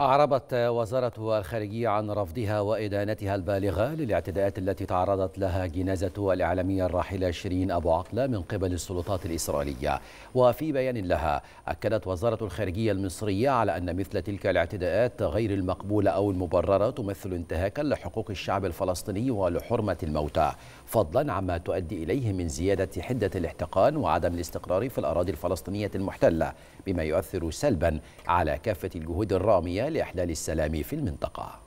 أعربت وزارة الخارجية عن رفضها وإدانتها البالغة للاعتداءات التي تعرضت لها جنازة الإعلامية الراحلة شيرين أبو عقلة من قبل السلطات الإسرائيلية. وفي بيان لها أكدت وزارة الخارجية المصرية على أن مثل تلك الاعتداءات غير المقبولة أو المبررة تمثل انتهاكا لحقوق الشعب الفلسطيني ولحرمة الموتى فضلا عما تؤدي إليه من زيادة حدة الاحتقان وعدم الاستقرار في الأراضي الفلسطينية المحتلة بما يؤثر سلبا على كافة الجهود الرامية لإحلال السلام في المنطقة.